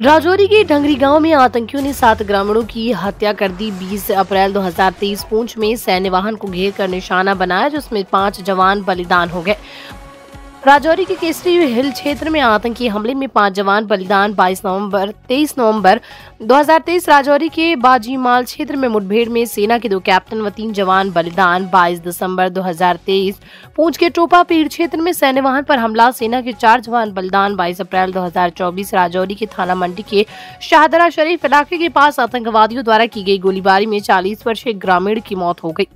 राजौरी के ढंगरी गाँव में आतंकियों ने सात ग्रामीणों की हत्या कर दी। 20 अप्रैल 2023 पूंछ में सैन्य वाहन को घेर कर निशाना बनाया, जिसमें पाँच जवान बलिदान हो गए। राजौरी के केसरी हिल क्षेत्र में आतंकी हमले में पाँच जवान बलिदान 22 नवंबर 23 नवंबर 2023 राजौरी के बाजीमाल क्षेत्र में मुठभेड़ में सेना के दो कैप्टन व तीन जवान बलिदान 22 दिसंबर 2023 पूंछ के टोपा पीर क्षेत्र में सैन्य वाहन पर हमला, सेना के चार जवान बलिदान 22 अप्रैल 2024 राजौरी के थाना मंडी के शाहदरा शरीफ इलाके के पास आतंकवादियों द्वारा की गई गोलीबारी में चालीस वर्षीय ग्रामीण की मौत हो गई।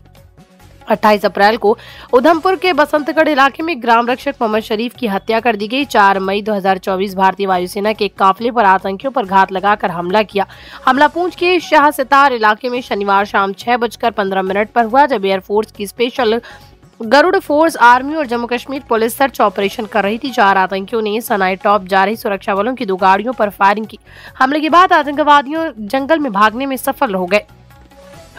28 अप्रैल को उधमपुर के बसंतगढ़ इलाके में ग्राम रक्षक मोहम्मद शरीफ की हत्या कर दी गई। 4 मई 2024 भारतीय वायुसेना के काफिले पर आतंकियों पर घात लगाकर हमला किया। हमला पूंछ के शाह सितार इलाके में शनिवार शाम छह बजकर पंद्रह मिनट पर हुआ, जब एयरफोर्स की स्पेशल गरुड़ फोर्स आर्मी और Jammu Kashmir police search operation कर रही थी। चार आतंकियों ने सनाई टॉप जा रही सुरक्षा बलों की दो गाड़ियों पर फायरिंग की। हमले के बाद आतंकवादियों जंगल में भागने में सफल हो गए।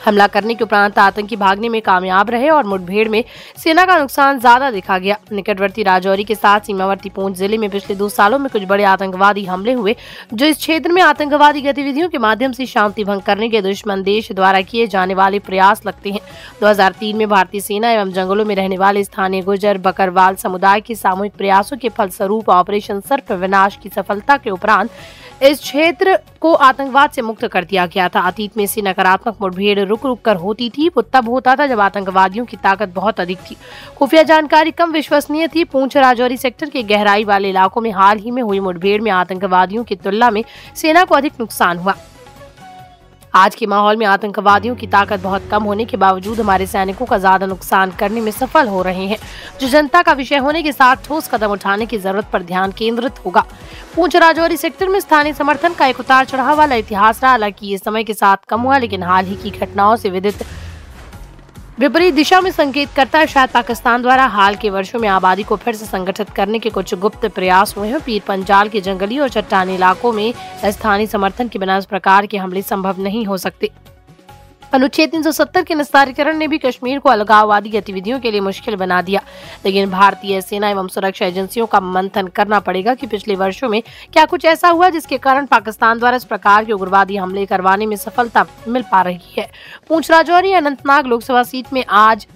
हमला करने के उपरांत आतंकी भागने में कामयाब रहे और मुठभेड़ में सेना का नुकसान ज़्यादा देखा गया। निकटवर्ती राजौरी के साथ सीमावर्ती पूंछ ज़िले में पिछले दो सालों में कुछ बड़े आतंकवादी हमले हुए, जो इस क्षेत्र में आतंकवादी गतिविधियों के माध्यम से शांति भंग करने के दुश्मन देश द्वारा किए जाने वाले प्रयास लगते हैं। दो हज़ार तीन में भारतीय सेना एवं जंगलों में रहने वाले स्थानीय गुजर बकरवाल समुदाय के सामूहिक प्रयासों के फलस्वरूप ऑपरेशन सर्प विनाश की सफलता के उपरांत इस क्षेत्र को आतंकवाद से मुक्त कर दिया गया था। अतीत में से नकारात्मक मुठभेड़ रुक रुक कर होती थी, वो तब होता था जब आतंकवादियों की ताकत बहुत अधिक थी। खुफिया जानकारी, कम विश्वसनीय थी। पूंछ राजौरी सेक्टर के गहराई वाले इलाकों में हाल ही में हुई मुठभेड़ में आतंकवादियों की तुलना में सेना को अधिक नुकसान हुआ। आज के माहौल में आतंकवादियों की ताकत बहुत कम होने के बावजूद हमारे सैनिकों का ज़्यादा नुकसान करने में सफल हो रहे हैं। जो जनता का विषय होने के साथ ठोस कदम उठाने की ज़रूरत पर ध्यान केंद्रित होगा। पूंछ राजौरी सेक्टर में स्थानीय समर्थन का एक उतार चढ़ाव वाला इतिहास रहा। हालाँकि ये समय के साथ कम हुआ, लेकिन हाल ही की घटनाओं से विदित विपरीत दिशा में संकेत करता है शायद पाकिस्तान द्वारा हाल के वर्षों में आबादी को फिर से संगठित करने के कुछ गुप्त प्रयास हुए हैं। पीर पंजाल के जंगली और चट्टानी इलाकों में स्थानीय समर्थन के बिना इस प्रकार के हमले संभव नहीं हो सकते। अनुच्छेद 370 के निस्तारीकरण ने भी कश्मीर को अलगाववादी गतिविधियों के लिए मुश्किल बना दिया। लेकिन भारतीय सेना एवं सुरक्षा एजेंसियों का मंथन करना पड़ेगा कि पिछले वर्षों में क्या कुछ ऐसा हुआ जिसके कारण पाकिस्तान द्वारा इस प्रकार के उग्रवादी हमले करवाने में सफलता मिल पा रही है। पूंछ राजौरी अनंतनाग लोकसभा सीट में आज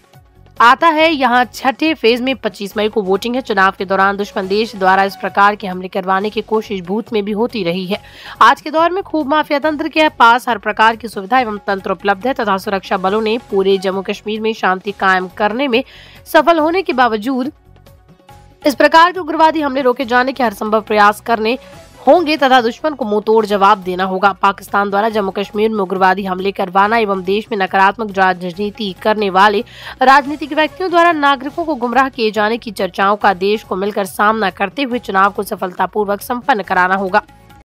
आता है। यहाँ छठे फ़ेज़ में 25 मई को वोटिंग है। चुनाव के दौरान दुश्मन देश द्वारा इस प्रकार के हमले करवाने की कोशिश भूत में भी होती रही है। आज के दौर में खूब माफिया तंत्र के पास हर प्रकार की सुविधा एवं तंत्र उपलब्ध है तथा सुरक्षा बलों ने पूरे जम्मू कश्मीर में शांति कायम करने में सफल होने के बावजूद इस प्रकार के उग्रवादी हमले रोके जाने के हर संभव प्रयास करने होंगे तथा दुश्मन को मुँह तोड़ जवाब देना होगा। पाकिस्तान द्वारा जम्मू कश्मीर में उग्रवादी हमले करवाना एवं देश में नकारात्मक राजनीति करने वाले राजनीतिक व्यक्तियों द्वारा नागरिकों को गुमराह किए जाने की चर्चाओं का देश को मिलकर सामना करते हुए चुनाव को सफलतापूर्वक संपन्न कराना होगा।